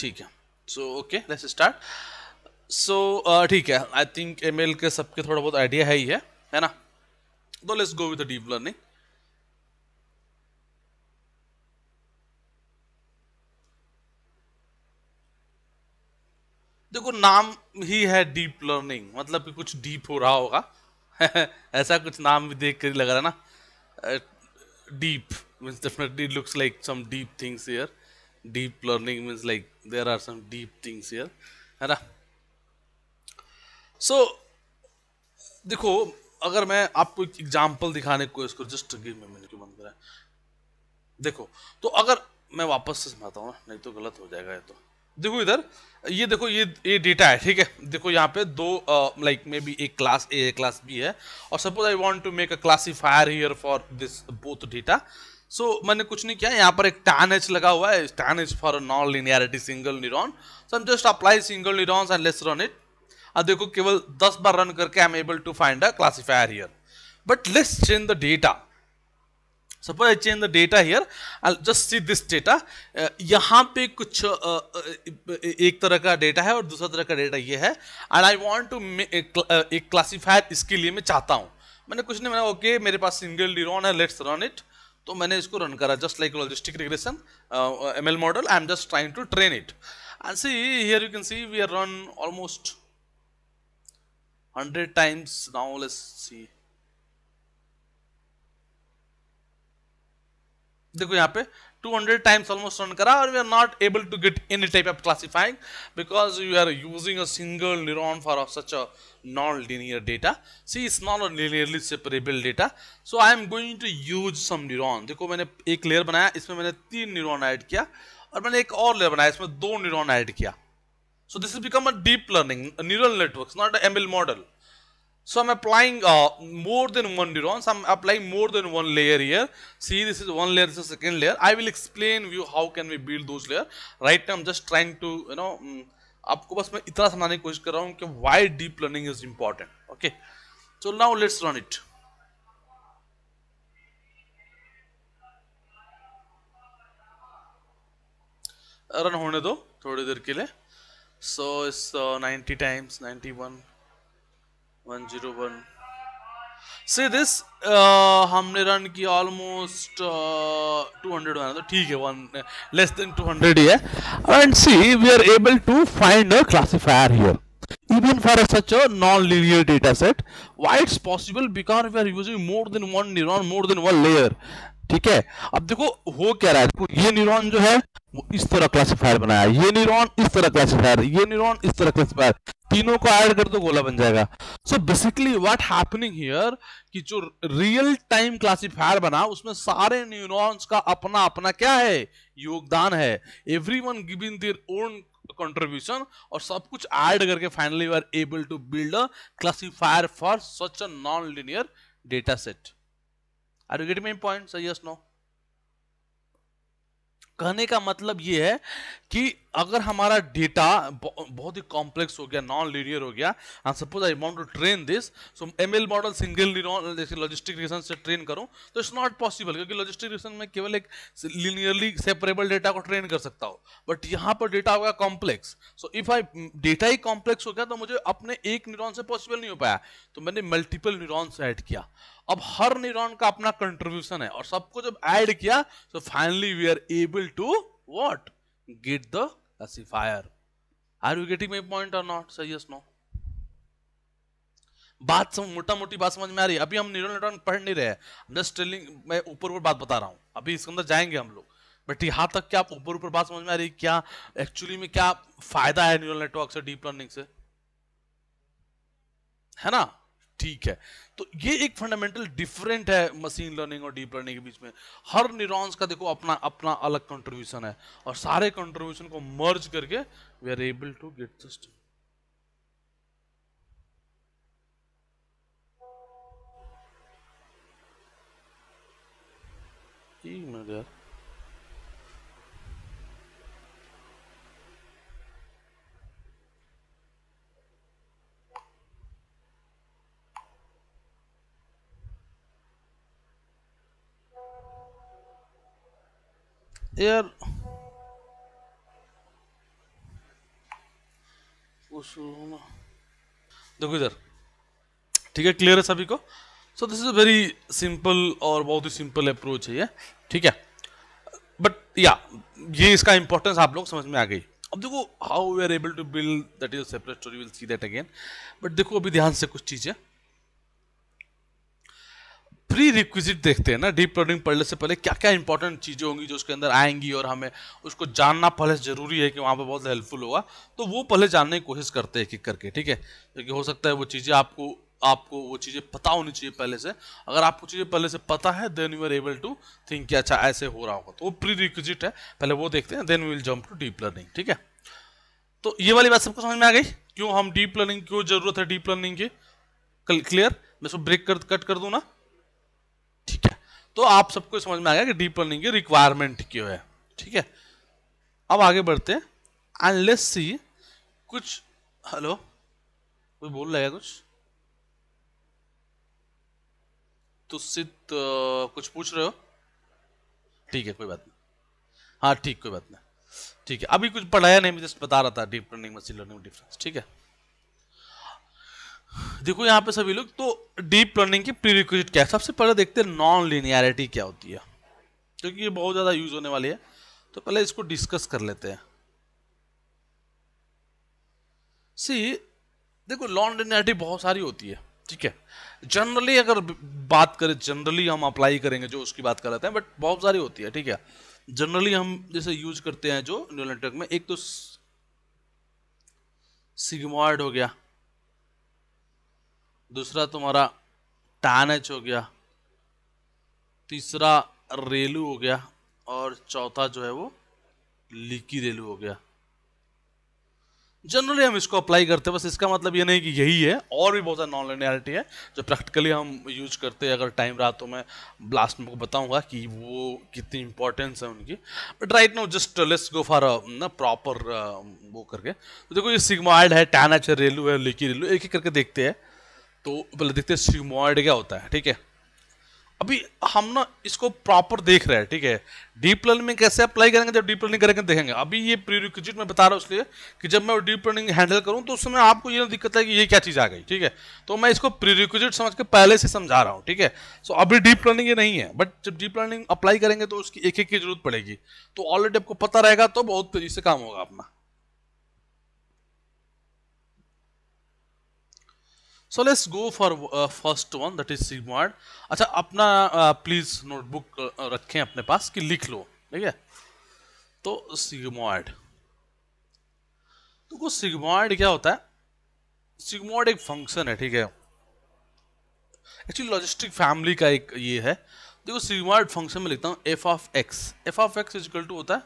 ठीक है। So okay let's start so ठीक है आई थिंक एमएल के सबके थोड़ा बहुत आइडिया है ही है है ना? तो let's go with deep learning देखो, नाम ही है डीप लर्निंग मतलब कि कुछ डीप हो रहा होगा। ऐसा कुछ नाम भी देख कर लग रहा है ना। Deep means definitely looks like some deep things here deep learning means like there are some deep things here है ना? सो so, देखो अगर मैं आपको एक एग्जांपल दिखाने की करूँ जस्ट गिव मी क्यों बंद करा? देखो तो अगर मैं वापस से समझाता हूँ नहीं तो गलत हो जाएगा ये तो। देखो इधर ये देखो ये ये डेटा है ठीक है? देखो यहाँ पे दो लाइक मे बी एक क्लास ए क्लास बी है और suppose I want to make a classifier here for this both data so so, मैंने कुछ नहीं किया। यहाँ पर एक टैन एच लगा हुआ है। Tan H for non linearity single neuron so am just apply single neurons and let's run it अब देखो केवल दस बार रन करके I am able to find a classifier here but let's change the data suppose I change the data here I just see this data यहाँ पे कुछ uh, uh, एक तरह का डेटा है और दूसरा तरह का डेटा ये है। एंड आई वॉन्ट टू एक क्लासीफायर इसके लिए मैं चाहता हूँ। मैंने कुछ नहीं मैंने ओके okay, मेरे पास सिंगल न्यूरॉन है लेट्स रन इट तो मैंने इसको रन करा just like logistic regression M L model I am just trying to train it and see here you can see we are run almost hundred times now let's see देखो यहाँ पे 200 times almost run करा और we are not able to get any type of classifying because you are using a single neuron for such a non-linear data see it's not a linearly separable data so I am going to use some neuron देखो मैंने एक layer बनाया इसमें मैंने तीन neuron add किया और मैंने एक और layer बनाया इसमें दो neuron ऐड किया so this has become a deep learning a neural networks not a ML model So I'm applying uh, more than one neurons. I'm applying more than one layer here. See, this is one layer, this is the second layer. I will explain you how can we build those layer. Right now I'm just trying to, you know, um, आपको बस मैं इतना समझाने की कोशिश कर रहा हूँ कि why deep learning is important okay so now let's run it run होने दो थोड़ी देर के लिए। सो इस नाइन्टी टाइम्स नाइन्टी वन 101 से दिस uh, हमने रन किया ऑलमोस्ट uh, 200 बना तो ठीक है वन लेस देन 200 ही है and see we are able to find a classifier here even for a, such a non-linear data set why it's possible because we are using more than one neuron more than one layer ठीक है? अब देखो, हो क्या रहा है? देखो, ये न्यूरॉन जो है, वो इस तरह क्लासिफायर बनाया। ये न्यूरॉन इस तरह क्लासिफायर ये न्यूरॉन इस तरह क्लासिफायर तीनों को ऐड कर दो, गोला बन जाएगा। So basically what happening here कि जो रियल टाइम क्लासिफायर बना, उसमें सारे न्यूरॉन्स का अपना अपना क्या है? योगदान है। Every one giving their own contribution और सब कुछ ऐड करके finally we are able to build a classifier for such a non linear data set are you getting my point सही यस नो कहने का मतलब ये है कि अगर हमारा डेटा बहुत ही कॉम्प्लेक्स हो गया नॉन लीनियर हो गया and suppose I want to train this so ML model single जैसे लॉजिस्टिक रीजन से ट्रेन करूँ तो इट्स नॉट पॉसिबल क्योंकि लॉजिस्टिक रीजन में केवल एक लीनियरली सेपरेबल डेटा को ट्रेन कर सकता हूँ। बट यहाँ पर डेटा होगा complex so if I data he complex हो गया तो मुझे अपने एक न्यूरॉन से पॉसिबल नहीं हो पाया। तो मैंने मल्टीपल न्यूरॉन से ऐड किया। अब हर न्यूरॉन का अपना कंट्रीब्यूशन है और सबको जब ऐड किया तो finally we are able to what get the are you getting my point or not? Say yes, no. बात समझ मोटा मोटी बात समझ में आ रही है। अभी हम न्यूरल नेटवर्क पढ़ नहीं रहे जस्ट टेलिंग मैं ऊपर ऊपर बात बता रहा हूँ। अभी इसके अंदर जाएँगे हम लोग। बट यहाँ तक क्या आप ऊपर ऊपर बात समझ में आ रही है? क्या एक्चुअली में क्या फ़ायदा है न्यूरल नेटवर्क से डीप लर्निंग से? है ना? ठीक है। तो ये एक फंडामेंटल डिफरेंट है मशीन लर्निंग और डीप लर्निंग के बीच में। हर न्यूरॉन्स का देखो अपना अपना अलग कंट्रीब्यूशन है और सारे कंट्रीब्यूशन को मर्ज करके we are able to get system एक मिनट यार। यार। देखो इधर। ठीक है क्लियर है सभी को? So this is a very simple और बहुत ही सिंपल अप्रोच है ये। ठीक है? बट या ये इसका इंपॉर्टेंस आप लोग समझ में आ गई। अब देखो how we are able to build that is separate story will see that again but देखो अभी ध्यान से कुछ चीज़ें। प्री रिक्विजिट देखते हैं ना डीप लर्निंग पढ़ने से पहले क्या क्या इंपॉर्टेंट चीज़ें होंगी जो उसके अंदर आएँगी और हमें उसको जानना पहले ज़रूरी है कि वहाँ पर बहुत हेल्पफुल होगा। तो वो पहले जानने की कोशिश करते हैं एक करके, ठीक है? क्योंकि हो सकता है वो चीज़ें आपको आपको वो चीज़ें पता होनी चाहिए पहले से। अगर आपको चीज़ें पहले से पता है then you are able to think कि अच्छा ऐसे हो रहा होगा। तो वो प्री रिक्विजिट है, पहले वो देखते हैं then will jump to deep learning ठीक है? तो ये वाली बात सबको समझ में आ गई? क्यों हम डीप लर्निंग क्यों ज़रूरत है डीप लर्निंग की? क्लियर मैं इसको ब्रेक कर कट कर दूँ ना? ठीक है? तो आप सबको समझ में आ गया कि डीप लर्निंग की रिक्वायरमेंट क्यों है, ठीक है? अब आगे बढ़ते हैं। एंड लेट्स सी कुछ हेलो कोई बोल रहा है कुछ? तो सिद्ध कुछ पूछ रहे हो? ठीक है, कोई बात नहीं। हाँ ठीक, कोई बात नहीं। ठीक है, अभी कुछ पढ़ाया नहीं, मैं जस्ट बता रहा था deep learning machine learning difference ठीक है? देखो यहाँ पे सभी लोग तो डीप लर्निंग की प्रीरिक्विजिट क्या है? सबसे पहले देखते हैं नॉन लिनियरिटी क्या होती है। क्योंकि ये बहुत ज़्यादा यूज़ होने वाली है। तो पहले इसको डिस्कस कर लेते हैं। सी देखो नॉन लिनियरिटी बहुत सारी होती है, ठीक है? जनरली अगर बात करें जनरली हम अप्लाई करेंगे जो उसकी बात कर लेते हैं बट बहुत सारी होती है, ठीक है? जनरली हम जैसे यूज़ करते हैं जो न्यूरल नेटवर्क में, एक तो सिग्मॉइड हो गया दूसरा तुम्हारा टैन एच हो गया। तीसरा रेलू हो गया और चौथा जो है वो लीकी रेलू हो गया। जनरली हम इसको अप्लाई करते हैं, बस इसका मतलब ये नहीं कि यही है, और भी बहुत सारा नॉन लिनियरिटी है जो प्रैक्टिकली हम यूज़ करते हैं। अगर टाइम रहा तो मैं ब्लास्ट में बताऊँगा कि वो कितनी इंपॉर्टेंस है उनकी। But right now just let's go for ना प्रॉपर वो करके। तो देखो ये सिग्मोइड है टैन एच है, रेलू है, लिकी रेलू एक एक करके देखते हैं। तो पहले देखते हैं सिग्मोइड क्या होता है, ठीक है? अभी हम ना इसको प्रॉपर देख रहे हैं, ठीक है? डीप लर्निंग में कैसे अप्लाई करेंगे, जब डीप लर्निंग करेंगे, देखेंगे। अभी ये प्रीरिक्विजिट मैं बता रहा हूँ इसलिए कि जब मैं डीप लर्निंग हैंडल करूँ तो उस समय आपको ये दिक्कत है कि ये क्या चीज़ आ गई, ठीक है? तो मैं इसको प्रीरिक्विजिट समझ के पहले से समझा रहा हूँ, ठीक है? सो अभी डीप लर्निंग ये नहीं है बट जब डीप लर्निंग अप्लाई करेंगे तो उसकी एक एक की ज़रूरत पड़ेगी। तो ऑलरेडी आपको पता रहेगा तो बहुत तेज़ी से काम होगा अपना। So let's go for first one that is sigmoid अच्छा अपना प्लीज़ uh, नोटबुक uh, रखें अपने पास कि लिख लो ठीक है? तो सिग्मॉइड तो सिग्मॉइड क्या होता है? सिग्मॉइड एक फ़ंक्शन है ठीक है? एक्चुअली लॉजिस्टिक फैमिली का एक ये है। देखो सिग्मॉइड फ़ंक्शन में लिखता हूँ F of X F of X equal to होता है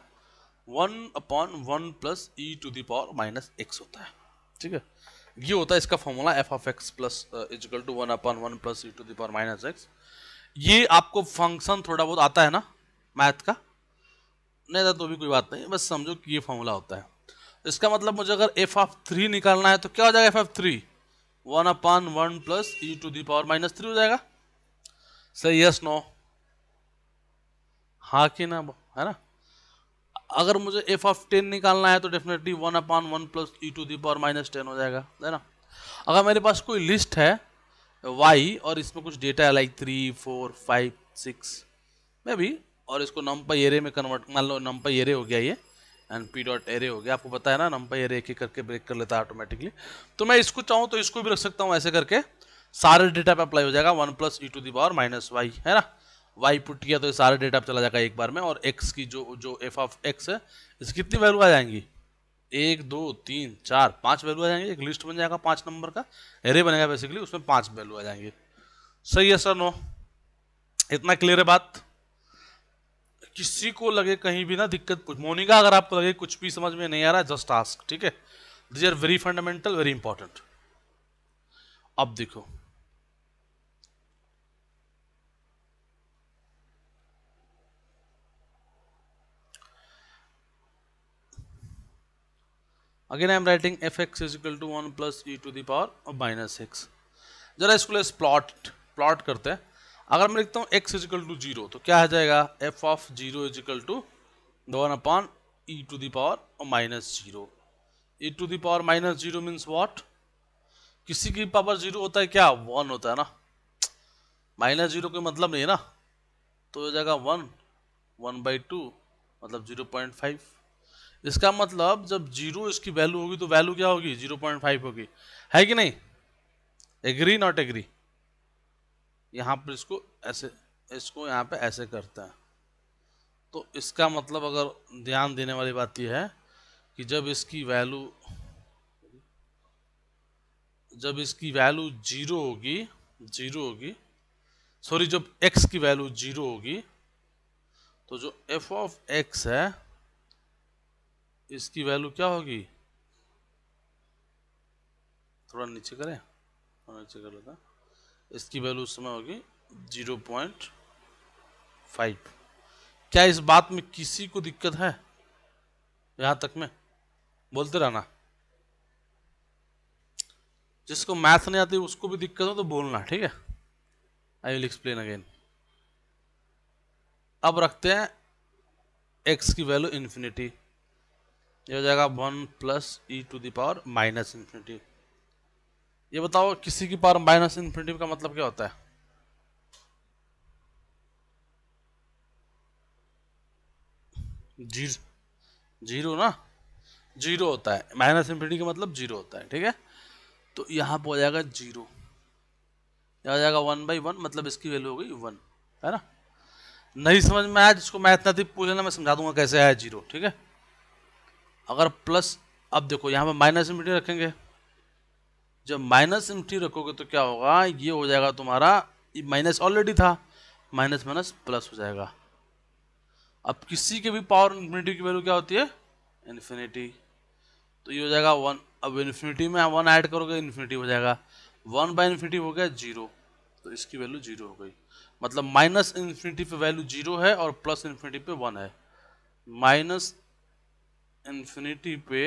one upon one plus E to the power minus X होता है ठीक है? ये होता है इसका formula F of X plus equal to one upon one plus E to the power minus X ये आपको फ़ंक्शन थोड़ा बहुत आता है ना मैथ का? नहीं था तो भी कोई बात नहीं, बस समझो कि ये फॉर्मूला होता है। इसका मतलब मुझे अगर एफ़ ऑफ़ थ्री निकालना है तो क्या हो जाएगा F of three one upon one plus E to the power minus three हो जाएगा। सही यस नो हाँ कि ना, है ना? अगर मुझे एफ़ ऑफ़ टेन निकालना है तो definitely one upon one plus E to the power minus ten हो जाएगा, है ना? अगर मेरे पास कोई लिस्ट है वाई और इसमें कुछ डेटा है like three four five six मे भी, और इसको नंपा एरे में कन्वर्ट मान लो नंपा एरे हो गया ये एंड पी डॉट एरे हो गया, आपको पता है ना नंपा एरे एक एक करके ब्रेक कर लेता है ऑटोमेटिकली तो मैं इसको चाहूँ तो इसको भी रख सकता हूँ ऐसे करके, सारे डेटा पे अप्लाई हो जाएगा one plus E to the power minus Y है ना? वाई पुट किया तो सारे डेटा चला जाएगा एक बार में, और एक्स की जो जो एफ़ ऑफ़ एक्स है, इसकी कितनी वैल्यू आ जाएँगी? एक, दो, तीन, चार, पाँच वैल्यू आ जाएँगे, एक लिस्ट बन जाएगा पाँच नंबर का एरे बनेगा बेसिकली उसमें पाँच वैल्यू आ जाएँगे। सही है सर नो इतना क्लियर है बात? किसी को लगे कहीं भी ना दिक्कत कुछ, मोनिका, अगर आपको लगे कुछ भी समझ में नहीं आ रहा है जस्ट आस्क ठीक है? This are very fundamental very important अब देखो again I am writing F X is equal to one plus E to the power और माइनस एक्स जरा इसको लेस प्लॉट प्लॉट करते हैं। अगर मैं लिखता हूँ एक्स इजिकल टू ज़ीरो तो क्या आ जाएगा? F of zero equal to one upon E to the power और minus zero E to the power minus zero means what किसी की पावर ज़ीरो होता है क्या? वन होता है ना? माइनस ज़ीरो कोई मतलब नहीं है ना? तो हो जाएगा वन वन बाई टू मतलब ज़ीरो पॉइंट फाइव इसका मतलब जब ज़ीरो इसकी वैल्यू होगी तो वैल्यू क्या होगी? ज़ीरो पॉइंट फाइव होगी। है कि नहीं? एग्री नॉट एग्री यहाँ पर इसको ऐसे, इसको यहाँ पे ऐसे करते हैं। तो इसका मतलब अगर ध्यान देने वाली बात यह है कि जब इसकी वैल्यू जब इसकी वैल्यू ज़ीरो होगी ज़ीरो होगी सॉरी जब एक्स की वैल्यू ज़ीरो होगी तो जो एफ़ ऑफ़ एक्स है इसकी वैल्यू क्या होगी? थोड़ा नीचे करें। थोड़ा नीचे कर लेता। इसकी वैल्यू उस समय होगी ज़ीरो पॉइंट फाइव। क्या इस बात में किसी को दिक्कत है? यहाँ तक में। बोलते रहना। जिसको मैथ नहीं आती, उसको भी दिक्कत हो तो बोलना, ठीक है? आई विल एक्सप्लेन अगेन अब रखते हैं एक्स की वैल्यू इन्फिनिटी ये हो जाएगा one plus E to the power minus infinity. ये बताओ, किसी की पावर माइनस इन्फिनिटी का मतलब क्या होता है? ज़ीरो ज़ीरो ना? ज़ीरो होता है। माइनस इन्फिनिटी का मतलब ज़ीरो होता है, ठीक है? तो यहाँ पर हो जाएगा ज़ीरो। हो जाएगा वन बाई वन मतलब इसकी वैल्यू हो गई वन, है ना? नहीं समझ में आया जिसको मैथ नहीं पूछ लेना मैं समझा दूँगा कैसे आया ज़ीरो, ठीक है? अगर प्लस अब देखो यहाँ पे माइनस इन्फिनिटी रखेंगे। जब माइनस इन्फिनिटी रखोगे तो क्या होगा? ये हो जाएगा तुम्हारा माइनस ऑलरेडी था। माइनस माइनस प्लस हो जाएगा। अब किसी के भी पावर इन्फिनिटी की वैल्यू क्या होती है? इन्फिनिटी तो ये हो जाएगा वन अब इन्फिनिटी में वन ऐड करोगे इन्फिनिटी हो जाएगा। वन बाई इन्फिनिटी हो गया ज़ीरो तो इसकी वैल्यू ज़ीरो हो गई। मतलब माइनस इन्फिनिटी पे वैल्यू ज़ीरो है और प्लस इन्फिनिटी पे वन है। माइनस इन्फिनिटी पे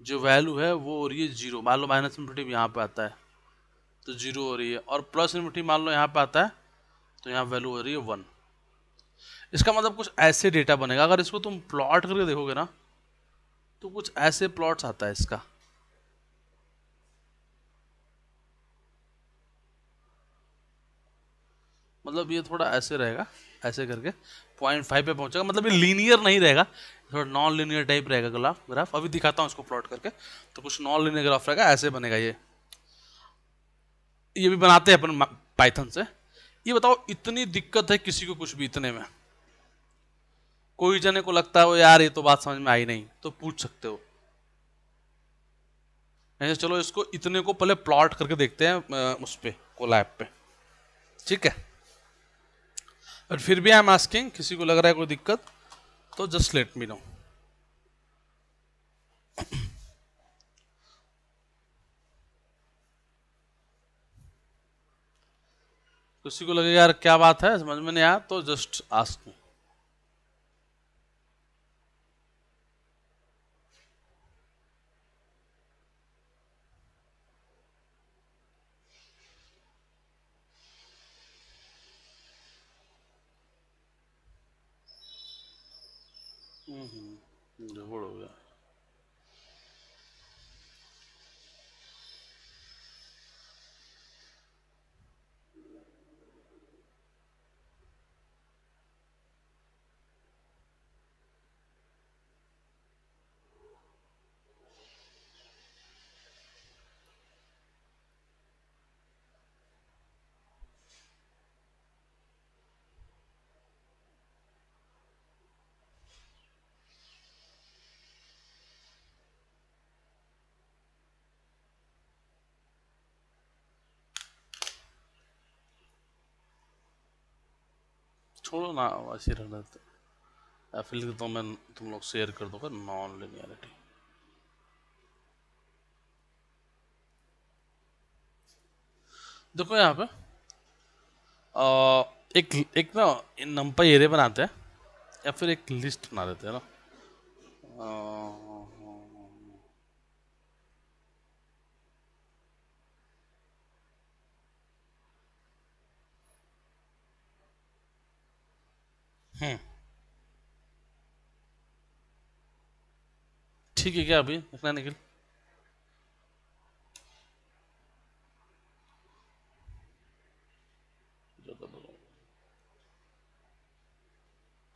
जो वैल्यू है, वो हो रही है ज़ीरो मान लो माइनस इन्फिनिटी यहाँ पे आता है तो ज़ीरो हो रही है। और प्लस इन्फिनिटी मान लो यहाँ पे आता है तो यहाँ वैल्यू हो रही है वन इसका मतलब कुछ ऐसे डेटा बनेगा। अगर इसको तुम प्लॉट करके देखोगे ना तो कुछ ऐसे प्लॉट्स आता है इसका। मतलब ये थोड़ा ऐसे रहेगा। ऐसे करके पॉइंट फाइव पे पहुंचेगा। मतलब ये लीनियर नहीं रहेगा। थोड़ा नॉन लीनियर टाइप रहेगा ग्राफ ग्राफ अभी दिखाता हूँ इसको प्लॉट करके। तो कुछ नॉन लीनियर ग्राफ रहेगा, ऐसे बनेगा ये। ये भी बनाते हैं अपन पाइथन से। ये बताओ, इतनी दिक्कत है किसी को कुछ भी इतने में। कोई जने को लगता है वो यार, ये तो बात समझ में आई नहीं। तो पूछ सकते हो। ऐसे चलो इसको इतने को पहले प्लॉट करके देखते हैं उस पर कोलैप पे। ठीक है? और फिर भी आई एम आस्किंग किसी को लग रहा है कोई दिक्कत तो जस्ट लेट मी नो किसी को लगेगा यार, क्या बात है? समझ में नहीं आया तो जस्ट आस्क मी गड़बड़ हो गया छोड़ो ना ऐसे रहने देते लिख तो मैं तुम लोग शेयर कर दोगे नॉन लिनियरिटी देखो यहाँ पे आ, एक एक ना नंपा एरे बनाते हैं या फिर एक लिस्ट बना देते हैं ना। ठीक है क्या अभी? लिखना निखिल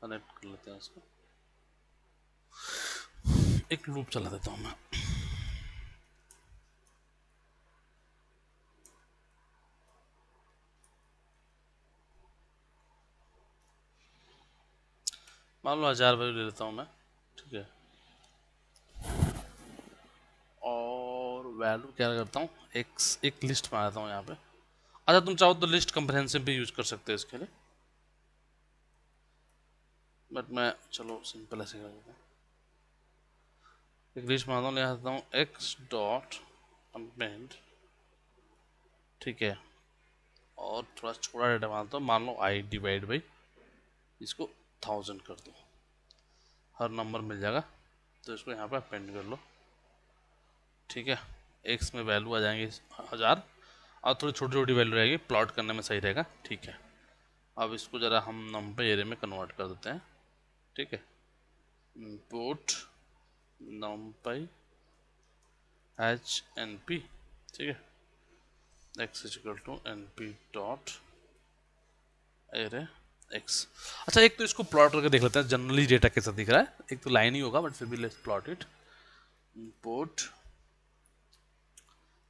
कनेक्ट कर लेते हैं इसको एक लूप चला देता हूँ मैं। मान लो हज़ार वैल्यू ले लेता हूँ मैं, ठीक है। और वैल्यू क्या करता हूँ? एक एक लिस्ट में आता हूँ यहाँ पे। अच्छा तुम चाहो तो लिस्ट कंप्रहेंसिव भी यूज़ कर सकते हैं इसके लिए। बट मैं, चलो सिंपल ऐसे कर देता हूँ। एक लिस्ट बनाता हूँ, ले आता हूँ। एक्स डॉट अपेंड ठीक है। और थोड़ा छोटा डेटा बनाता हूँ। मान लो आई डिवाइड बाई इसको थाउज़ेंड कर दो। हर नंबर मिल जाएगा। तो इसको यहाँ पर अपेंड कर लो। ठीक है? एक्स में वैल्यू आ जाएँगे हज़ार। और थोड़ी छोटी छोटी वैल्यू रहेगी। प्लॉट करने में सही रहेगा। ठीक है? अब इसको ज़रा हम नंबर एरिया में कन्वर्ट कर देते हैं। ठीक है? Import numpy H N P ठीक है? X equal to N P dot array X अच्छा एक तो इसको प्लॉट करके देख लेते हैं जनरली डेटा कैसा दिख रहा है। एक तो लाइन ही होगा बट फिर भी let's plot it import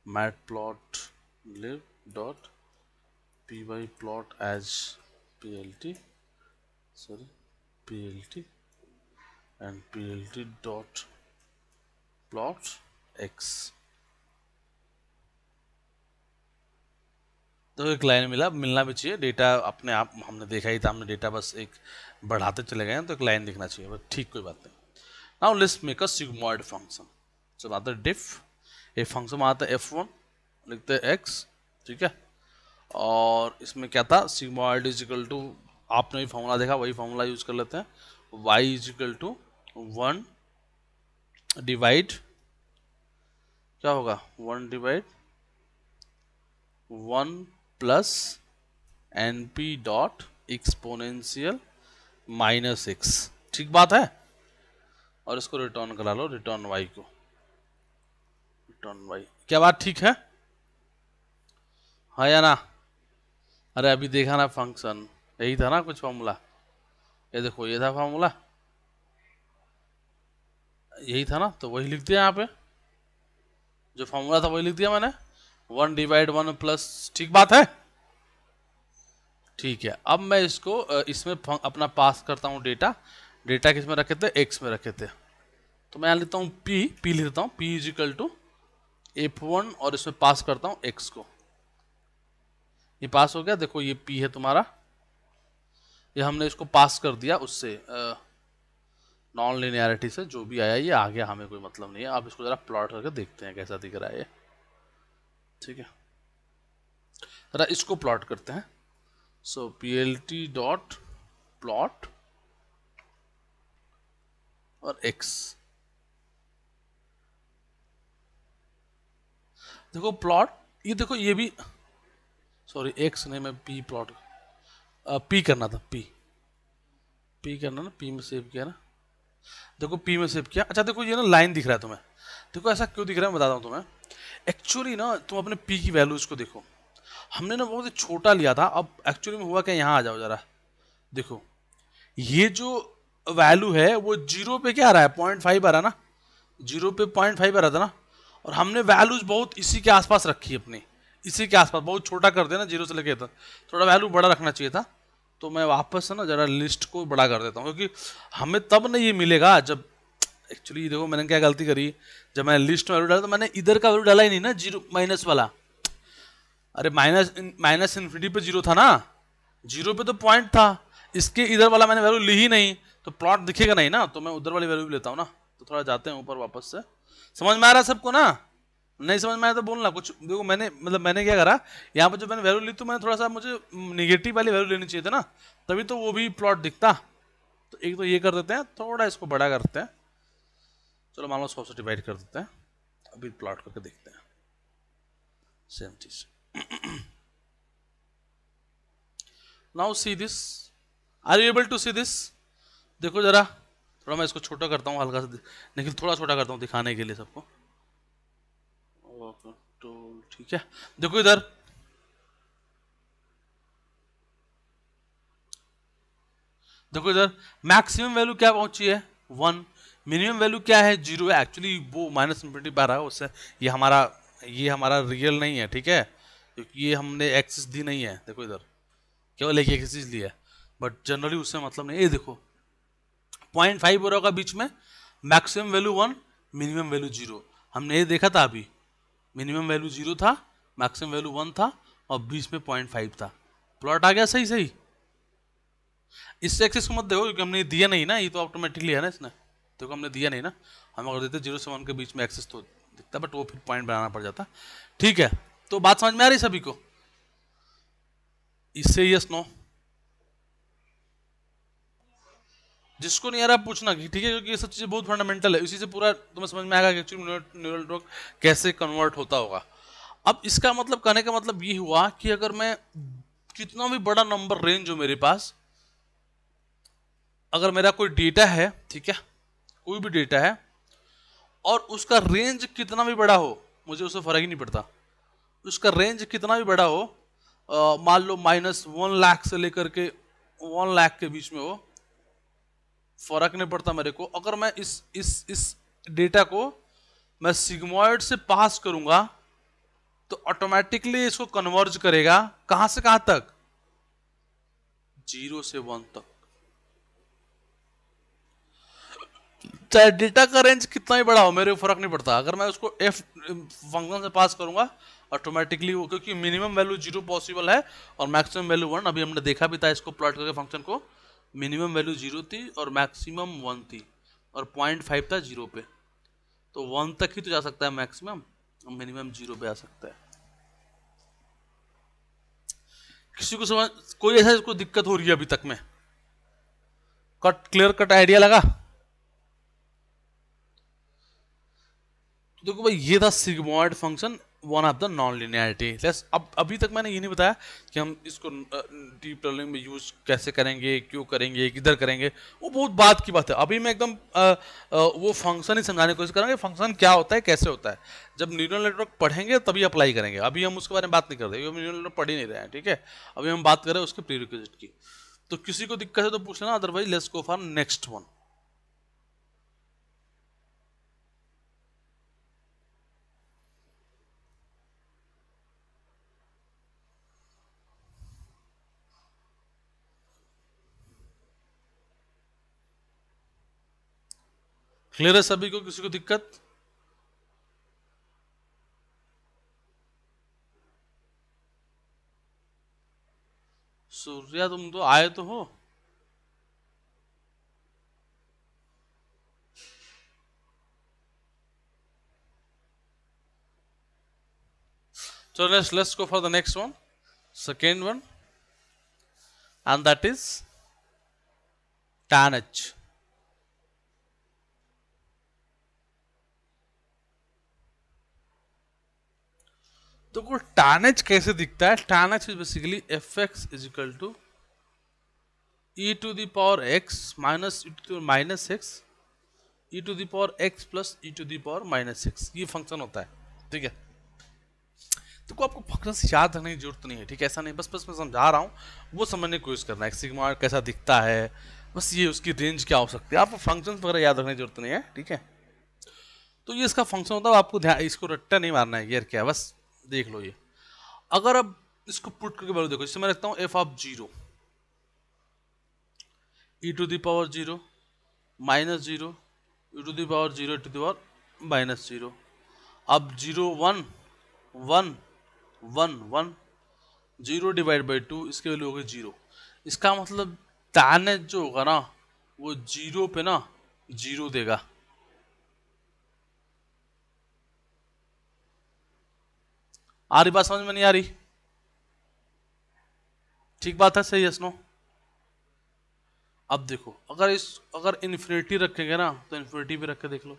matplotlib dot pyplot as P L T sorry P L T and P and plt dot plot x तो एक लाइन मिला, मिलना भी चाहिए। डेटा अपने आप, हमने देखा ही था, हमने डेटा बस एक बढ़ाते चले गए तो एक लाइन दिखना चाहिए। बस ठीक, कोई बात नहीं। Now let's make a sigmoid function जब आता है डिफ ए फ़ंक्शन आता है एफ़ वन लिखते हैं एक्स ठीक है? और इसमें क्या था? सिग्मॉइड इज़ इक्वल टू आपने भी फॉर्मूला देखा, वही फॉर्मूला यूज़ कर लेते हैं। Y is equal to one divide क्या होगा? One divide one plus N P dot exponential minus X ठीक बात है? और इसको रिटर्न करा लो रिटर्न वाई को। रिटर्न वाई क्या बात ठीक है? हाँ या ना? अरे अभी देखा ना फ़ंक्शन यही था ना कुछ फॉर्मूला ये देखो, ये था फॉर्मूला यही था ना? तो वही लिख दिया यहाँ पे। जो फॉर्मूला था वही लिख दिया मैंने। वन डिवाइड वन प्लस ठीक? बात है? ठीक है अब मैं इसको इसमें अपना पास करता हूँ डेटा। डेटा किसमें रखे थे? एक्स में रखे थे। तो मैं यहाँ लिखता हूँ पी पी लिख देता हूँ P is equal to F one और इसमें पास करता हूँ एक्स को। ये पास हो गया? देखो ये पी है तुम्हारा। ये हमने इसको पास कर दिया उससे नॉन लिनियरिटी से जो भी आया ये आ गया हमें कोई मतलब नहीं है। आप इसको ज़रा प्लॉट करके देखते हैं कैसा दिख रहा है ये। ठीक है। ज़रा इसको प्लॉट करते हैं। So P L T dot plot और एक्स देखो प्लॉट ये देखो, ये भी सॉरी एक्स नहीं, मैं पी प्लॉट पी करना था पी पी करना ना पी में सेव किया ना। देखो पी में सेव किया। अच्छा देखो, ये ना लाइन दिख रहा है तुम्हें। देखो, ऐसा क्यों दिख रहा है, मैं बताता हूँ तुम्हें। एक्चुअली ना, तुम अपने पी की वैल्यू इसको देखो। हमने ना बहुत छोटा लिया था, अब एक्चुअली में हुआ क्या, यहाँ आ जाओ जरा। देखो, ये जो वैल्यू है, वो ज़ीरो पे क्या आ रहा है? पॉइंट फाइव आ रहा है ना? ज़ीरो पे पॉइंट फाइव आ रहा था ना? और हमने वैल्यूज़ बहुत इसी के आसपास रखी अपनी, इसी के आसपास, बहुत छोटा कर दिया ना ज़ीरो से लेके था थोड़ा वैल्यू बड़ा रखना चाहिए था तो मैं वापस ना ज़रा लिस्ट को बड़ा कर देता हूँ, क्योंकि हमें तब नहीं ये मिलेगा जब एक्चुअली देखो, मैंने क्या गलती करी? जब मैंने लिस्ट में वैल्यू डाला तो मैंने इधर का वैल्यू डाला ही नहीं ना, ज़ीरो माइनस वाला। अरे माइनस माइनस इन्फिनिटी पे ज़ीरो था ना? ज़ीरो पे तो पॉइंट था। इसके इधर वाला मैंने वैल्यू ली ही नहीं। तो प्लॉट दिखेगा नहीं ना? तो मैं उधर वाली वैल्यू भी लेता हूँ ना? तो थोड़ा जाते हैं ऊपर वापस से। समझ में आ रहा सबको ना? नहीं समझ में आया तो बोलना, कुछ देखो, मैंने मतलब मैंने क्या करा? यहाँ पर जो मैंने वैल्यू ली तो मैंने थोड़ा सा मुझे निगेटिव वाली वैल्यू लेनी चाहिए था ना? तभी तो वो भी प्लॉट दिखता। तो एक तो ये कर देते हैं, थोड़ा इसको बड़ा करते हैं। चलो मान लो सौ से डिवाइड कर देते हैं। अभी प्लॉट करके देखते हैं। Same cheese. Now see this are you able to see this देखो जरा। थोड़ा मैं इसको छोटा करता हूँ हल्का सा लेकिन थोड़ा छोटा करता हूँ दिखाने के लिए सबको। तो ठीक है। देखो इधर। देखो इधर। मैक्सिमम वैल्यू क्या पहुँची है? वन मिनिमम वैल्यू क्या है? ज़ीरो है। एक्चुअली वो माइनस इन्फिनिटी पर रहा है, उससे ये हमारा ये हमारा रियल नहीं है, ठीक है? क्योंकि ये हमने एक्सिस दी नहीं है। देखो इधर। केवल एक एक्सिस ली है। बट जनरली उससे मतलब नहीं ये देखो। पॉइंट फाइव हो रहा होगा बीच में। Maximum value one minimum value zero हमने ये देखा था अभी। मिनिमम वैल्यू ज़ीरो था मैक्सिमम वैल्यू वन था, और बीच में पॉइंट फाइव था। प्लॉट आ गया सही सही इससे एक्सेस को मत देखो, क्योंकि हमने दिया नहीं ना, ये तो ऑटोमेटिकली है ना इसने। तो हमने दिया नहीं ना। हम अगर देते ज़ीरो से वन के बीच में एक्सेस तो दिखता बट वो फिर पॉइंट बनाना पड़ जाता। ठीक है तो बात समझ में आ रही सभी को? इससे यस नो जिसको नहीं आ रहा पूछना, कि ठीक है, क्योंकि ये सब चीज़ें बहुत फंडामेंटल है। इसी से पूरा तुम्हें समझ में आएगा कि एक्चुअली न्यूरल नेटवर्क कैसे कन्वर्ट होता होगा। अब इसका मतलब कहने का मतलब ये हुआ कि अगर मैं कितना भी बड़ा नंबर रेंज हो मेरे पास, अगर मेरा कोई डेटा है, ठीक है कोई भी डेटा है, और उसका रेंज कितना भी बड़ा हो, मुझे उससे फ़र्क ही नहीं पड़ता। उसका रेंज कितना भी बड़ा हो मान लो माइनस वन लाख से लेकर के वन लाख के बीच में हो, फ़र्क नहीं पड़ता मेरे को। अगर मैं इस इस इस डेटा को मैं सिग्मोइड से पास करूँगा तो ऑटोमेटिकली इसको कन्वर्ज करेगा। कहाँ से कहाँ तक? ज़ीरो से वन तक। चाहे डेटा का रेंज कितना ही बड़ा हो मेरे को फ़र्क नहीं पड़ता। अगर मैं उसको एफ़ फ़ंक्शन से पास करूँगा ऑटोमेटिकली वो, क्योंकि मिनिमम वैल्यू ज़ीरो पॉसिबल है और मैक्सिमम वैल्यू वन अभी हमने देखा भी था इसको प्लॉट करके फ़ंक्शन को मिनिमम वैल्यू ज़ीरो थी और मैक्सिमम वन थी और पॉइंट फाइव था ज़ीरो पे। तो वन तक ही तो जा सकता है मैक्सिमम और मिनिमम ज़ीरो पे आ सकता है। किसी को समझ, कोई ऐसा कोई दिक्कत हो रही है अभी तक में? कट क्लियर कट आइडिया लगा? देखो भाई, ये था sigmoid function one of the non linearities अब, अभी तक मैंने ये नहीं बताया कि हम इसको डीप लर्निंग में यूज़ कैसे करेंगे, क्यों करेंगे, किधर करेंगे, वो बहुत बात की बात है। अभी मैं एकदम वो फ़ंक्शन ही समझाने की कोशिश करेंगे फ़ंक्शन क्या होता है, कैसे होता है। जब न्यूरल नेटवर्क पढ़ेंगे, तभी अप्लाई करेंगे। अभी हम उसके बारे में बात नहीं कर रहे हम न्यूरल नेटवर्क पढ़ ही नहीं रहे हैं, ठीक है? अभी हम बात कर उसके प्री की। तो किसी को दिक्कत है तो पूछ लेना otherwise let's go for next one clear है सभी को? किसी को दिक्कत? सूर्या, तुम तो आए तो हो। चलो let's go for the next one second one and that is tan H तो को टैन कैसे दिखता है? Tan H is basically F X is equal to E to the power X minus minus X E to the power X plus E to the power minus X ये function होता है, ठीक है? तो को आपको फ़ंक्शन याद रखने की ज़रूरत नहीं है, ठीक है? ऐसा नहीं, बस बस मैं समझा रहा हूँ, वो समझने की कोशिश करना है सिग्मा कैसा दिखता है, बस ये उसकी रेंज क्या हो सकती है? आपको फ़ंक्शन वगैरह याद रखने की ज़रूरत नहीं है, ठीक है? तो ये इसका फ़ंक्शन होता है आपको ध्यान, इसको रट्टा नहीं मारना है यार क्या बस देख लो ये। अगर अब इसको पुट करके वैल्यू देखो, जैसे मैं रखता हूँ F of zero E to the power zero minus zero E to the power zero to the power minus zero अब zero one one one one zero divide by two इसकी value होगी zero इसका मतलब ताने जो होगा ना, वो ज़ीरो पे ना ज़ीरो देगा। आ रही बात समझ में नहीं आ रही? ठीक बात है, सही नो अब देखो, अगर इस, अगर इन्फिनिटी रखेंगे ना तो इन्फिनिटी भी रख के देख लो।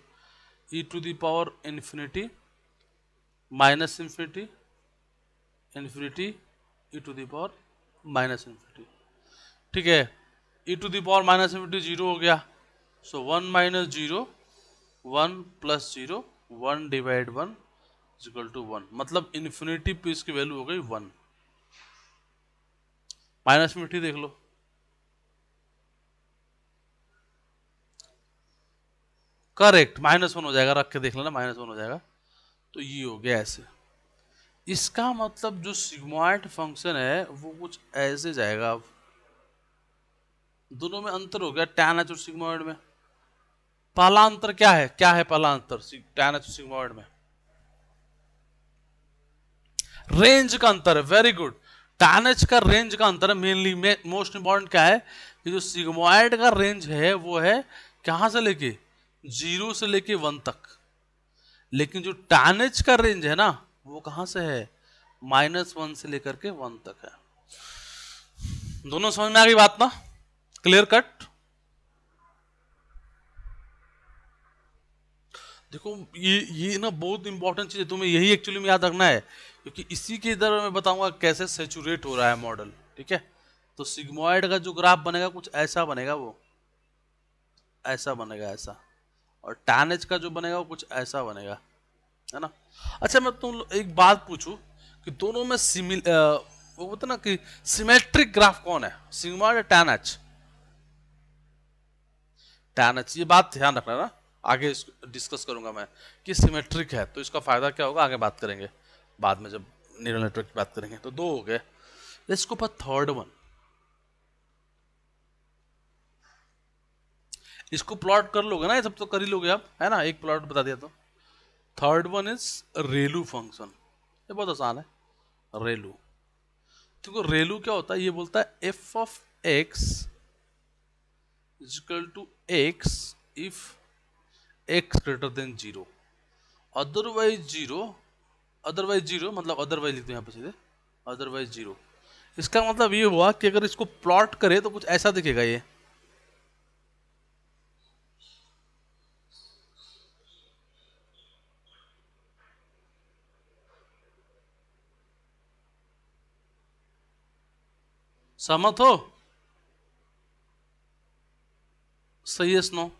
E to the power infinity minus infinity infinity E to the power minus infinity ठीक है? E to the power minus infinity zero हो गया। So one minus zero one plus zero one divide one equal to one मतलब infinity पे इसकी value हो गई one minus मिट्टी देख लो. करेक्ट माइनस वन हो जाएगा. रख के देख लेना माइनस वन हो जाएगा. तो ये हो गया ऐसे. इसका मतलब जो सिग्मोइड फ़ंक्शन है, वो कुछ ऐसे जाएगा अब. दोनों में अंतर हो गया टैन एच और सिग्मोइड में. पहला अंतर क्या है? क्या है पहला अंतर? टैन एच और सिग्मोइड में. रेंज का अंतर है वेरी गुड टैन एच का रेंज का अंतर है मेनली मोस्ट इंपॉर्टेंट क्या है? कि जो सिग्मोइड का रेंज है, वो है कहाँ से लेके? ज़ीरो से लेके वन तक. लेकिन जो टैन एच का रेंज है ना, वो कहाँ से है? माइनस वन से लेकर के वन तक है. दोनों समझ में आ गई बात ना? क्लियर कट देखो, ये ये ना बहुत इंपॉर्टेंट चीज़ है, तुम्हें यही एक्चुअली में याद रखना है, क्योंकि इसी के इधर मैं बताऊँगा कैसे सेचुरेट हो रहा है मॉडल ठीक है? तो सिग्मोइड का जो ग्राफ बनेगा, कुछ ऐसा बनेगा वो, ऐसा बनेगा, ऐसा। और टैन का जो बनेगा, वो कुछ ऐसा बनेगा, है ना? अच्छा मैं तुम एक बात पूछूँ कि दोनों में सिमिल वो बोलते ना कि सिमेट्रिक ग्राफ कौन है? सिग्मा या टैन एच टैन एच ये बात ध्यान रखना ना। आगे डिस्कस करूँगा मैं कि सिमेट्रिक है तो इसका फ़ायदा क्या होगा? आगे बात करेंगे। बाद में जब न्यूरल नेटवर्क की बात करेंगे तो दो हो गए। इसको पर थर्ड वन इसको प्लॉट कर लोगे ना, ये सब तो कर ही लोगे आप, है ना? एक प्लॉट बता दिया तो। Third one is ReLU function ये बहुत आसान है। रेलू। देखो, रेलू क्या होता है? ये बोलता है F of X equal to X if X greater than zero. Otherwise zero otherwise zero मतलब अदरवाइज़ लिखते हैं यहाँ पे सीधे। Otherwise zero. इसका मतलब ये हुआ कि अगर इसको प्लॉट करे तो कुछ ऐसा दिखेगा ये। सहमत हो? सही है, स्नो।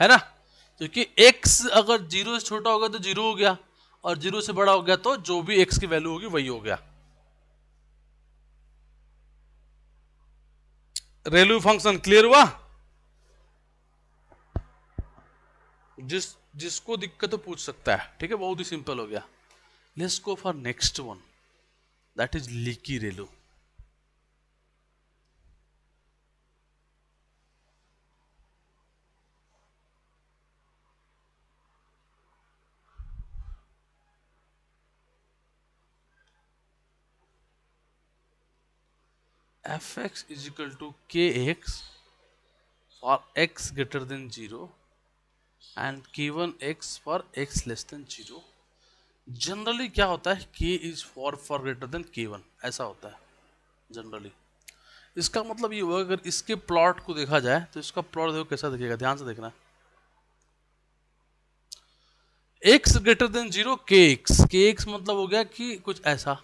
है ना? क्योंकि x अगर ज़ीरो से छोटा होगा तो ज़ीरो हो गया, और ज़ीरो से बड़ा हो गया तो जो भी x की वैल्यू होगी वही हो गया। रेलू फ़ंक्शन क्लियर हुआ? जिस, जिसको दिक्कत तो पूछ सकता है। ठीक है, बहुत ही सिंपल हो गया। Let's go for next one that is leaky relu fx is equal to kx for x greater than 0 and k1 x for x less than 0 generally क्या होता है? K is for for greater than K one ऐसा होता है generally इसका मतलब ये हुआ अगर इसके प्लॉट को देखा जाए तो इसका प्लॉट देखो कैसा दिखेगा? ध्यान से देखना। X greater than zero K X K X मतलब हो गया कि कुछ ऐसा।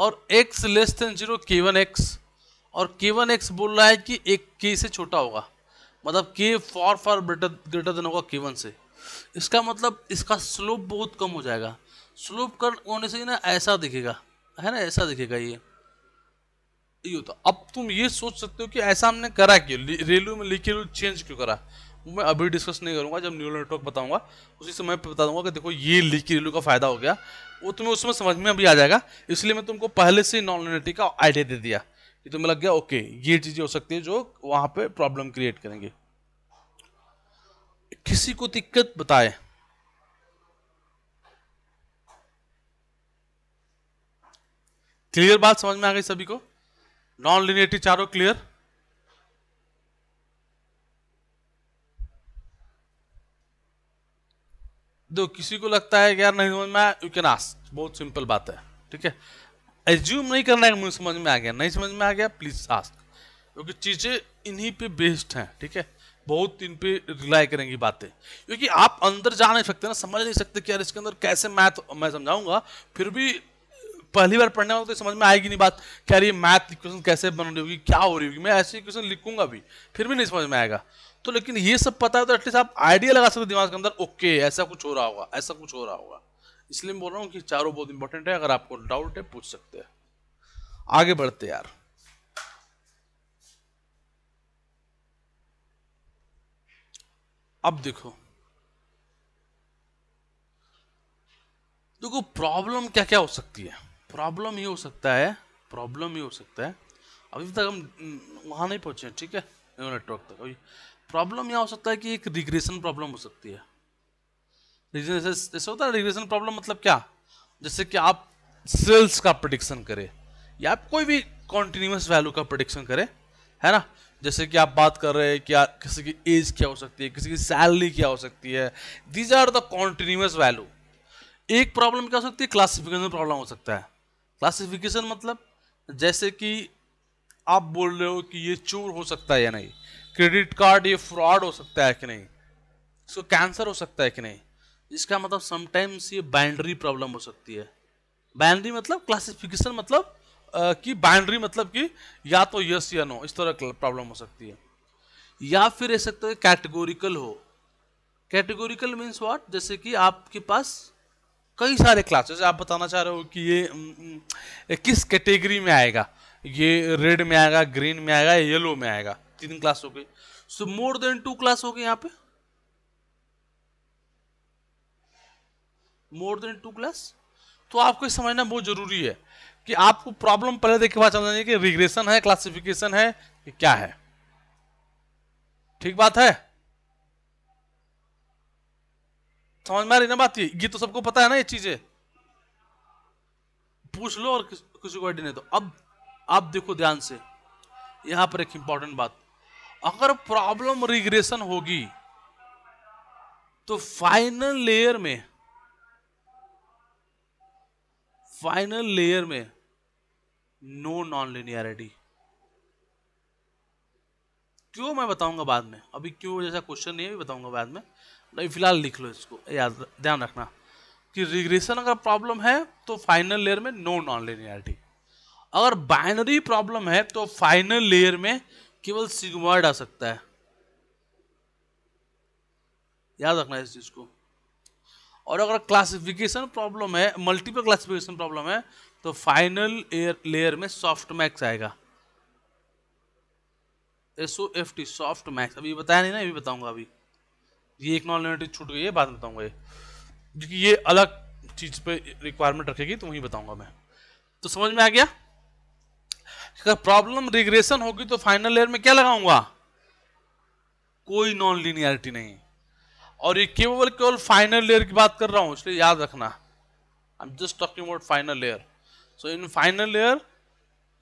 और X less than zero K one X और के वन एक्स बोल रहा है कि एक के से छोटा होगा। मतलब के फॉर फॉर ग्रेटर देन होगा के वन से। इसका मतलब इसका स्लोप बहुत कम हो जाएगा। स्लोप कर होने से ना ऐसा दिखेगा। है ना? ऐसा दिखेगा ये। ये होता अब तुम ये सोच सकते हो कि ऐसा हमने करा क्यों? रेलू में लिखे चेंज क्यों करा? वो मैं अभी डिस्कस नहीं करूँगा, जब न्यूरल नेटवर्क बताऊँगा, उसी समय बता दूँगा कि देखो ये लीकी रेलू का फ़ायदा हो गया। वो तुम्हें उसमें समझ में अभी आ जाएगा, इसलिए मैं तुमको पहले से नॉन लिनिटी का आइडिया दे दिया कि तुम्हें लग गया ओके ये चीज़ें हो सकती है जो वहाँ पर प्रॉब्लम क्रिएट करेंगे। किसी को दिक्कत बताए। क्लियर बात समझ में आ गई सभी को? नॉन लिनियरिटी चारों क्लियर दो, किसी को लगता है कि यार नहीं समझ में आया यू कैन आस्क बहुत सिंपल बात है, ठीक है? एज्यूम नहीं करना है, मुझे समझ में आ गया। नहीं समझ में आ गया प्लीज़ आस्क क्योंकि चीज़ें इन्हीं पे बेस्ड हैं, ठीक है? बहुत इन पे रिलाई करेंगी बातें। क्योंकि आप अंदर जा नहीं सकते ना, समझ नहीं सकते कि यार इसके अंदर कैसे मैथ मैं समझाऊँगा, फिर भी पहली बार पढ़ने वालों तो समझ में आएगी नहीं बात क्या रही मैथ इक्वेशन कैसे बन रही होगी, क्या हो रही होगी। मैं ऐसे इक्वेशन लिखूँगा भी, फिर भी नहीं समझ में आएगा। तो लेकिन ये सब पता है तो एटलीस्ट आप आइडिया लगा सकते दिमाग के अंदर ओके ऐसा कुछ हो रहा होगा, ऐसा कुछ हो रहा होगा। इसलिए मैं बोल रहा हूँ कि चारों बहुत इंपॉर्टेंट है, अगर आपको डाउट है, पूछ सकते हैं। आगे बढ़ते यार। अब देखो। देखो प्रॉब्लम क्या क्या हो सकती है? प्रॉब्लम ये हो सकता है प्रॉब्लम ये हो सकता है। अभी तक हम वहाँ नहीं पहुँचे ठीक है? नेटवर्क तक, अभी। प्रॉब्लम यह हो सकता है कि एक रिग्रेशन प्रॉब्लम हो सकती है। जैसे होता है रिग्रेशन प्रॉब्लम मतलब क्या? जैसे कि आप सेल्स का प्रोडिक्शन करें, या आप कोई भी कॉन्टिन्यूस वैल्यू का प्रोडिक्शन करें, है ना? जैसे कि आप बात कर रहे हैं कि किसी की एज क्या हो सकती है, किसी की सैलरी क्या हो सकती है। These are the continuous value एक प्रॉब्लम क्या हो सकती है? क्लासिफिकेशन प्रॉब्लम हो सकता है। क्लासिफिकेशन मतलब जैसे कि आप बोल रहे हो कि ये चोर हो सकता है या नहीं। क्रेडिट कार्ड ये फ्रॉड हो सकता है कि नहीं? इसको कैंसर हो सकता है कि नहीं? इसका मतलब समटाइम्स ये बाइंड्री प्रॉब्लम हो सकती है। बाइंड्री मतलब क्लासिफिकेशन मतलब कि बाइंड्री मतलब कि या तो यस या नो इस तरह प्रॉब्लम हो सकती है। या फिर ऐसा सकता है कैटेगोरिकल हो। कैटेगोरिकल मीन्स व्हाट जैसे कि आपके पास कई सारे क्लासेस आप बताना चाह रहे हो कि ये किस कैटेगरी में आएगा? ये रेड में आएगा ग्रीन में आएगा येलो में आएगा। तीन क्लास हो गई। So more than two class हो गई यहाँ पे। मोर देन टू क्लास तो आपको समझना बहुत ज़रूरी है कि आपको प्रॉब्लम पहले देख के बाद समझना कि रिग्रेशन है क्लासिफिकेशन है कि क्या है। ठीक बात है? समझ में आ रही ना बात? ये ये तो सबको पता है ना ये चीज़ें। पूछ लो और किस, किसी को आइडिया नहीं तो अब आप देखो ध्यान से। यहाँ पर एक इंपॉर्टेंट बात। अगर प्रॉब्लम रिग्रेशन होगी तो फाइनल लेयर में फाइनल लेयर में नो नॉन लिनियरिटी क्यों मैं बताऊँगा बाद में? अभी क्यों जैसा क्वेश्चन नहीं है बताऊँगा बाद में। नहीं, फ़िलहाल लिख लो इसको। याद, ध्यान रखना कि रिग्रेशन अगर प्रॉब्लम है तो फाइनल लेयर में नो नॉन लिनियरिटी अगर बाइनरी प्रॉब्लम है तो फाइनल लेयर में केवल सिग्मॉइड आ सकता है। याद रखना इस चीज़ को। और अगर क्लासिफिकेशन प्रॉब्लम है मल्टीपल क्लासिफिकेशन प्रॉब्लम है तो फाइनल लेयर में सॉफ्ट मैक्स आएगा। S O F T softmax अभी बताया नहीं ना, अभी बताऊँगा अभी। ये एक नॉन छूट गई है, बाद में बताऊँगा ये। क्योंकि ये अलग चीज़ पे रिक्वायरमेंट रखेगी तो वही बताऊँगा मैं। तो समझ में आ गया? अगर प्रॉब्लम रिग्रेशन होगी तो फाइनल लेयर में क्या लगाऊँगा? कोई नॉन लिनियरिटी नहीं। और ये केवल केवल फाइनल लेयर की बात कर रहा हूँ, इसलिए याद रखना। I am just talking about final layer so in final layer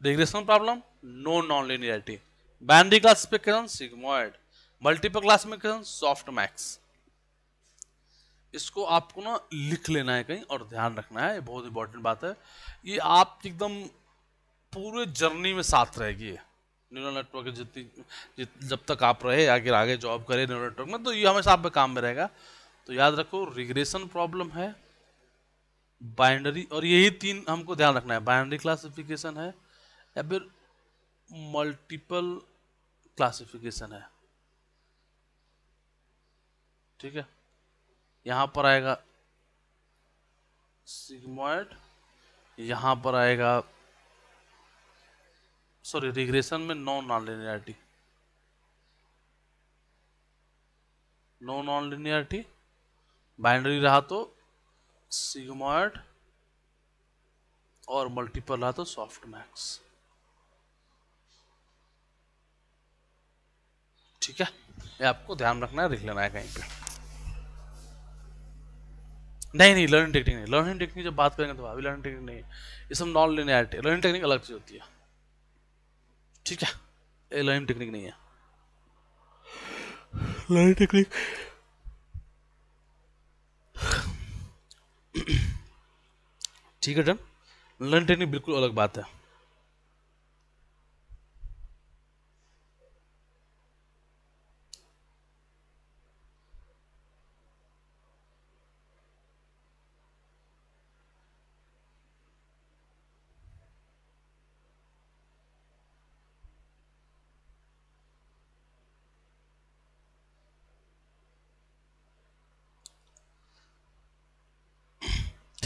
regression problem no non linearity binary classification sigmoid multiple classification softmax इसको आपको ना लिख लेना है कहीं, और ध्यान रखना है, ये बहुत इंपॉर्टेंट बात है। ये आप एकदम पूरे जर्नी में साथ रहेगी न्यूरल नेटवर्क जितनी जब तक आप रहे, आगे आगे जॉब करें न्यूरल नेटवर्क में तो ये हमेशा आप काम में रहेगा। तो याद रखो, रिग्रेशन प्रॉब्लम है बाइंडरी और यही तीन हमको ध्यान रखना है। बाइंडरी क्लासिफिकेशन है, या फिर मल्टीपल क्लासिफिकेशन है। ठीक है? यहाँ पर आएगा सिग्मोइड, यहाँ पर आएगा सॉरी रिग्रेशन में non non linearity no non linearity binary रहा तो सिग्मोइड और मल्टीपल रहा तो सॉफ्ट मैक्स ठीक है? ये आपको ध्यान रखना है लिख लेना है कहीं पे। नहीं नहीं लर्निंग टेक्निक नहीं। लर्निंग टेक्निक जब बात करेंगे तो अभी लर्निंग टेक्निक नहीं ये सब नॉन लिनियरिटी लर्निंग टेक्निक अलग चीज़ होती है। ठीक है। ये लाइन टेक्निक नहीं है। लाइन टेक्निक ठीक है डन। लाइन टेक्निक बिल्कुल अलग बात है।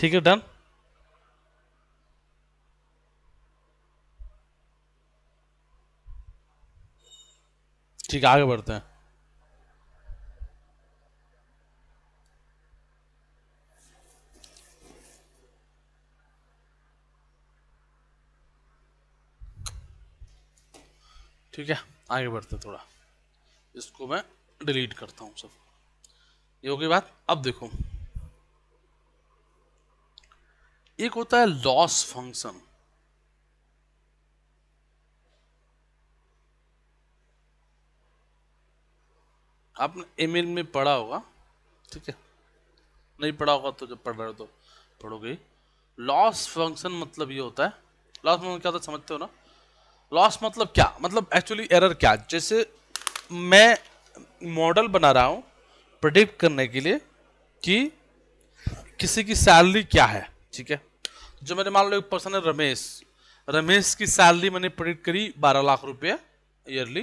ठीक है डन ठीक आगे बढ़ते हैं। ठीक है, आगे बढ़ते थोड़ा। इसको मैं डिलीट करता हूँ सब। ये हो गई बात? अब देखो। एक होता है लॉस फ़ंक्शन आपने एम में पढ़ा होगा, ठीक है? नहीं पढ़ा होगा तो जब पढ़ रहे हो तो पढ़ोगे लॉस फ़ंक्शन मतलब ये होता है लॉस फ़ंक्शन क्या होता है समझते हो ना? लॉस मतलब क्या? मतलब एक्चुअली एरर क्या? जैसे मैं मॉडल बना रहा हूँ प्रिडिक्ट करने के लिए कि किसी की सैलरी क्या है, ठीक है? जो मैंने मान लो एक पर्सन है रमेश। रमेश की सैलरी मैंने प्रिडिक्ट करी बारह लाख रुपये ईयरली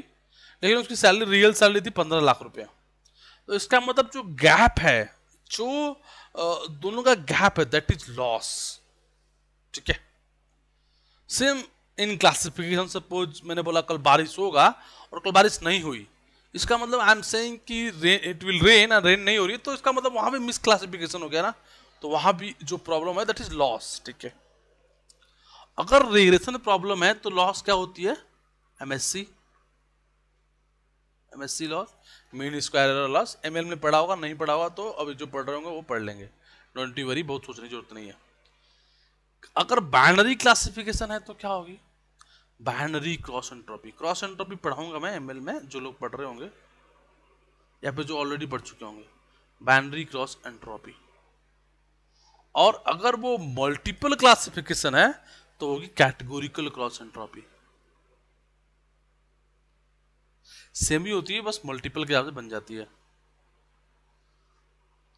लेकिन उसकी सैलरी रियल सैलरी थी पंद्रह लाख रुपया। तो इसका मतलब जो गैप है, जो दोनों का गैप है दैट इज़ लॉस ठीक है? सेम इन क्लासिफिकेशन सपोज़ मैंने बोला कल बारिश होगा और कल बारिश नहीं हुई। इसका मतलब आई एम सेइंग कि इट विल रेन रेन नहीं हो रही तो इसका मतलब वहाँ भी मिस क्लासिफिकेशन हो गया ना। तो वहाँ भी जो प्रॉब्लम है दैट इज़ लॉस ठीक है? अगर रिग्रेशन प्रॉब्लम है तो लॉस क्या होती है? MSE MSE loss mean square loss ML में पढ़ा होगा, नहीं पढ़ा होगा तो अभी जो पढ़ रहे होंगे, वो पढ़ लेंगे। डोंट वरी बहुत सोचने की ज़रूरत नहीं है। अगर बाइनरी क्लासिफिकेशन है तो क्या होगी? Binary cross entropy cross entropy पढ़ाऊँगा मैं एमएल में, जो लोग पढ़ रहे होंगे, या फिर जो ऑलरेडी पढ़ चुके होंगे। बाइनरी क्रॉस एंट्रोपी और अगर वो मल्टीपल क्लासिफिकेशन है तो होगी कैटेगोरिकल क्रॉस एंट्रोपी सेम ही होती है, बस मल्टीपल के हिसाब से बन जाती है.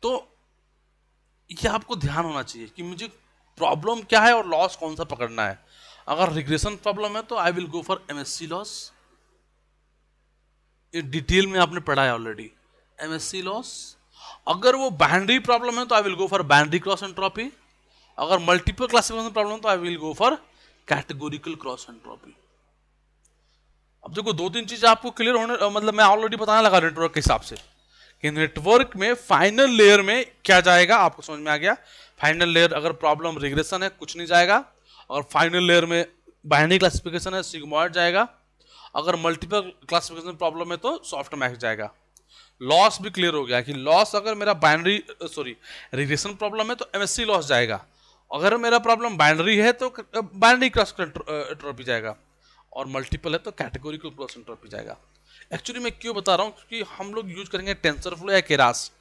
तो ये आपको ध्यान होना चाहिए कि मुझे प्रॉब्लम क्या है और लॉस कौन सा पकड़ना है. अगर रिग्रेशन प्रॉब्लम है तो I will go for MSE loss ये डिटेल में आपने पढ़ा है ऑलरेडी एमएससी लॉस अगर वो बाउंड्री प्रॉब्लम है तो I will go for boundary cross entropy अगर मल्टीपल क्लासिफिकेशन प्रॉब्लम तो I will go for categorical cross entropy अब देखो दो तीन चीज़ आपको क्लियर होने मतलब मैं ऑलरेडी बताने लगा नेटवर्क के हिसाब से कि नेटवर्क में फाइनल लेयर में क्या जाएगा, आपको समझ में आ गया? फाइनल लेयर अगर प्रॉब्लम रिग्रेशन है, कुछ नहीं जाएगा। और फाइनल लेयर में बाइनरी क्लासिफिकेशन है सिग्मॉइड जाएगा। अगर मल्टीपल क्लासिफिकेशन प्रॉब्लम है तो सॉफ्ट मैक्स जाएगा। लॉस भी क्लियर हो गया कि लॉस अगर मेरा बाइनरी सॉरी रिग्रेशन प्रॉब्लम है तो एमएससी लॉस जाएगा। अगर मेरा प्रॉब्लम बाइनरी है तो बाइनरी क्रॉस एंट्रोपी जाएगा। और मल्टीपल है तो कैटेगोरिकल क्रॉस एंट्रोपी जाएगा। एक्चुअली मैं क्यों बता रहा हूँ? क्योंकि हम लोग यूज़ करेंगे टेंसर फ्लो या केरास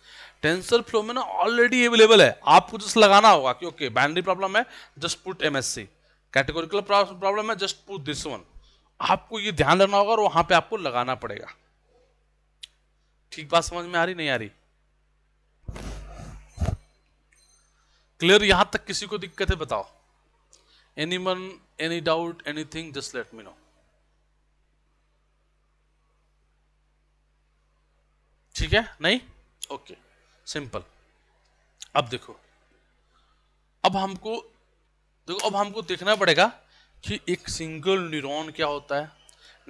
टेंसर फ्लो में ना ऑलरेडी अवेलेबल है। आपको जस्ट लगाना होगा कि ओके बाइनरी प्रॉब्लम है just put MSE categorical problem है जस्ट पुट दिस वन आपको ये ध्यान रखना होगा और वहाँ पे आपको लगाना पड़ेगा। ठीक बात समझ में आ रही, नहीं आ रही? क्लियर यहाँ तक किसी को दिक्कत है, बताओ। Anyone any doubt anything just let me know ठीक है? नहीं? ओके सिंपल अब देखो। अब हमको, देखो, अब हमको देखना पड़ेगा कि एक सिंगल न्यूरॉन क्या होता है?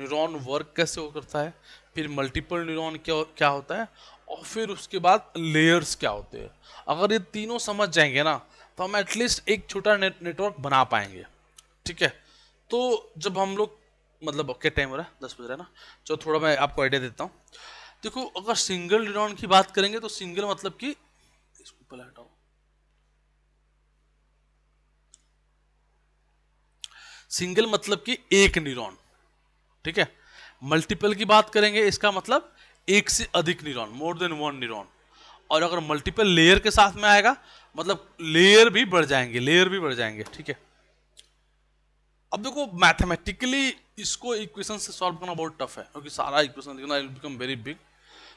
न्यूरॉन वर्क कैसे हो करता है फिर मल्टीपल न्यूरॉन क्या क्या होता है और फिर उसके बाद लेयर्स क्या होते हैं। अगर ये तीनों समझ जाएँगे ना तो हम एटलीस्ट एक छोटा नेट, नेटवर्क बना पाएँगे। ठीक है? तो जब हम लोग मतलब क्या टाइम हो रहा है दस बज रहा है ना चलो थोड़ा मैं आपको आइडिया देता हूँ। देखो अगर सिंगल न्यूरॉन की बात करेंगे तो सिंगल मतलब कि इसको पहले हटाओ। सिंगल मतलब कि एक न्यूरॉन ठीक है? मल्टीपल की बात करेंगे, इसका मतलब एक से अधिक neuron more than one neuron और अगर मल्टीपल लेयर के साथ में आएगा मतलब लेयर भी बढ़ जाएँगे लेयर भी बढ़ जाएँगे, ठीक है? अब देखो मैथमेटिकली इसको इक्वेशन से सॉल्व करना बहुत टफ है, क्योंकि सारा इक्वेशन देखना will become very big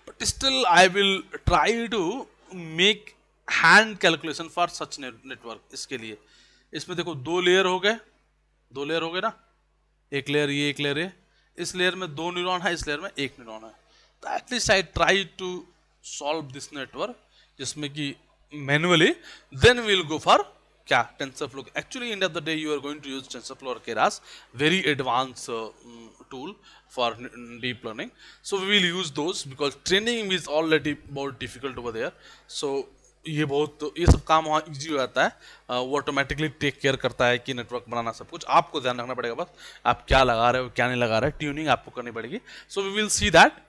but still I will try to make hand calculation for such network इसके लिए. इसमें देखो, दो लेयर हो गए. दो लेयर हो गए ना? एक लेयर ये, एक लेयर ये. इस लेयर में दो न्यूरॉन है, इस लेयर में एक न्यूरॉन है। तो at least I try to solve this network जिसमें कि manually then will go for क्या? TensorFlow actually end of the day you are going to use TensorFlow और Keras very advance tool for deep learning. So, we will use those because training is already more difficult over there. So ये बहुत ये सब काम वहाँ easy हो जाता है। वो ऑटोमेटिकली टेक केयर करता है कि नेटवर्क बनाना सब कुछ। आपको ध्यान रखना पड़ेगा बस आप क्या लगा रहे हो क्या नहीं लगा रहे ट्यूनिंग आपको करनी पड़ेगी। So we will see that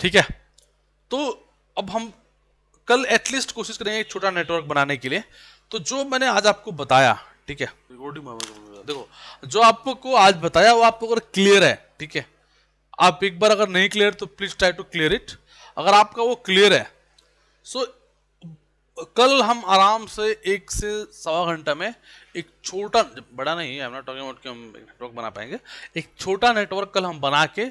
ठीक है? तो अब हम कल एटलीस्ट कोशिश करेंगे एक छोटा नेटवर्क बनाने के लिए। तो जो मैंने आज आपको बताया ठीक है? देखो जो आपको आज बताया वो आपको अगर क्लियर है ठीक है? आप एक बार अगर नहीं क्लियर तो please try to clear it अगर आपका वो क्लियर है सो so, कल हम आराम से एक से सवा घंटा में एक छोटा, बड़ा नहीं है नॉट टॉकिंग अबाउट कि हम एक नेटवर्क बना पाएँगे। एक छोटा नेटवर्क कल हम बना के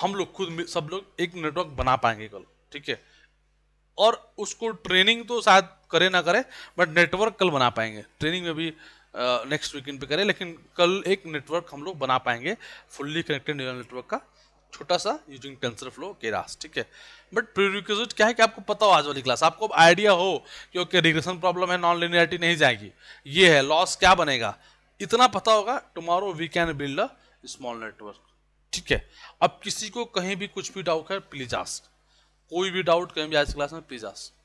हम लोग खुद सब लोग एक नेटवर्क बना पाएँगे कल, ठीक है? और उसको ट्रेनिंग तो शायद करे ना करे बट नेटवर्क कल बना पाएँगे। ट्रेनिंग में भी नेक्स्ट वीकेंड पे करें, लेकिन कल एक नेटवर्क हम लोग बना पाएँगे फुल्ली कनेक्टेड न्यूरल नेटवर्क का। छोटा सा यूजिंग टेंसर फ्लो केरास ठीक है? बट प्रीरिक्विजिट क्या है कि आपको पता हो आज वाली क्लास आपको आइडिया हो कि ओके रिग्रेशन प्रॉब्लम है नॉन लिनियरिटी नहीं जाएगी। ये है लॉस क्या बनेगा? इतना पता होगा tomorrow we can build a small network ठीक है? अब किसी को कहीं भी कुछ भी डाउट है प्लीज़ आस्क कोई भी डाउट कहीं भी आज क्लास में प्लीज़ आस्क